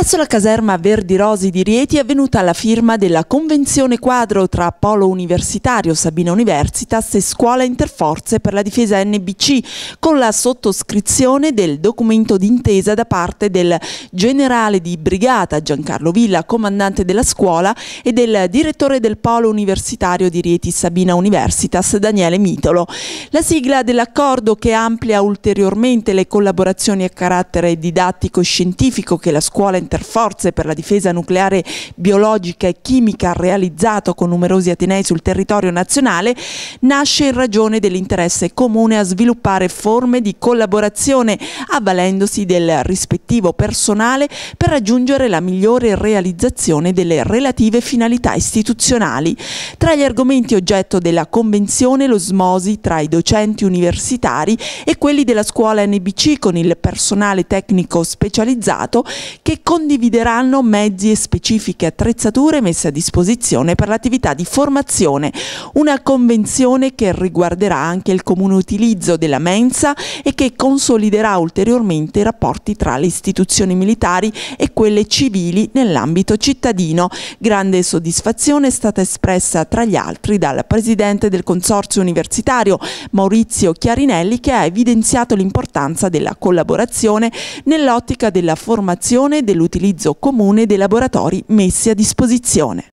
Presso la caserma Verdi Rosi di Rieti è avvenuta la firma della convenzione quadro tra Polo Universitario Sabina Universitas e Scuola Interforze per la difesa NBC con la sottoscrizione del documento d'intesa da parte del generale di brigata Giancarlo Villa, comandante della scuola, e del direttore del Polo Universitario di Rieti Sabina Universitas Daniele Mitolo. La sigla dell'accordo che amplia ulteriormente le collaborazioni a carattere didattico-scientifico che la scuola interforze per la difesa nucleare biologica e chimica realizzato con numerosi atenei sul territorio nazionale nasce in ragione dell'interesse comune a sviluppare forme di collaborazione avvalendosi del rispettivo personale per raggiungere la migliore realizzazione delle relative finalità istituzionali. Tra gli argomenti oggetto della convenzione l'osmosi tra i docenti universitari e quelli della scuola NBC con il personale tecnico specializzato che condivideranno mezzi e specifiche attrezzature messe a disposizione per l'attività di formazione. Una convenzione che riguarderà anche il comune utilizzo della mensa e che consoliderà ulteriormente i rapporti tra le istituzioni militari e quelle civili nell'ambito cittadino. Grande soddisfazione è stata espressa tra gli altri dal presidente del consorzio universitario Maurizio Chiarinelli che ha evidenziato l'importanza della collaborazione nell'ottica della formazione e dell'utilizzo comune dei laboratori messi a disposizione.